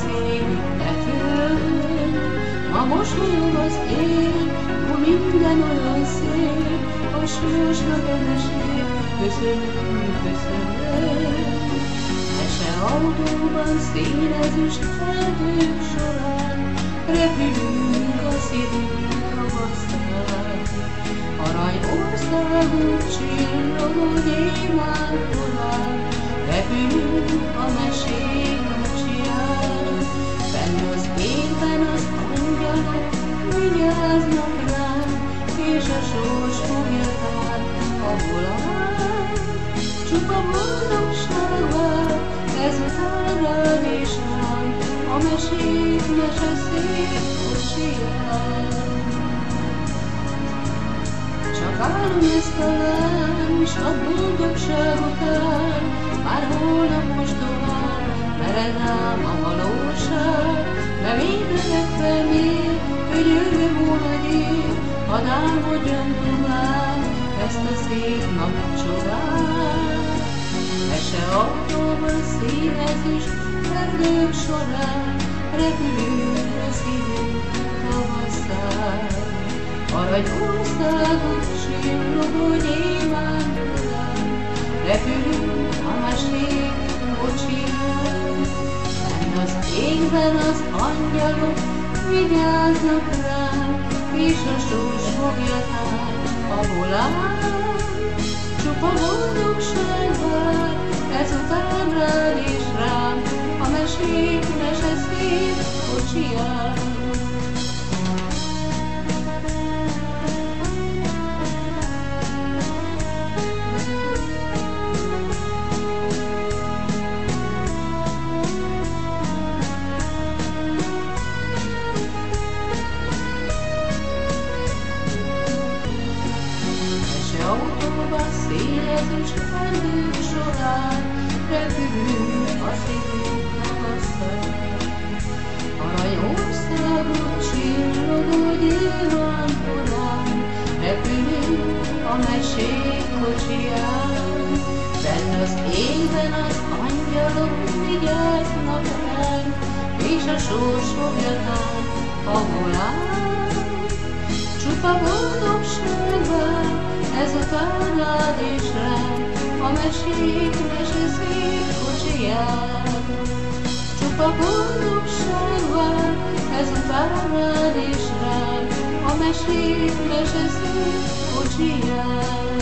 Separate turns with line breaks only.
szép nekünk. Ma mosolyog az én, ma minden olyan szép, a sorsnak a mesél, köszönöm, köszönöm. Mese autóban színezüst erdők során, repülünk a szívünk tavasztán. Arany országunk csillogó a mesék sors fogja a volán. Csupa boldogság vár, ezután rád és ránk, a mesék mese szép kocsiján. Csak álom ez talán, s a boldogság után, már holnap most tovább, mered a valóság, hadd álmodjam tovább, ezt a szép nap csodát. Mese autóban színezés, erdők során, repülünk a szívünk tavaszán. Arany országot csillogó gyémánkolán, repülünk a mesék kocsiján. Fenn az égben az angyalok vigyáznak ránk, és a sors fogja tán a volán. Csupa boldogság vár, ezután rád és rám, a mesék mese szép autóban szélezős erdők során, repülünk a szívünk tavasztán. Arany országok csillogó gyémánkorán, repülünk a mesék kocsiján. Benn az égben az angyalok vigyáznak ránk, és a sors fogja tánk rád és rám, a mesék mese szép kocsiján. Csupa boldogság vár, ezután rád és rám, a mesék mese szép kocsiján.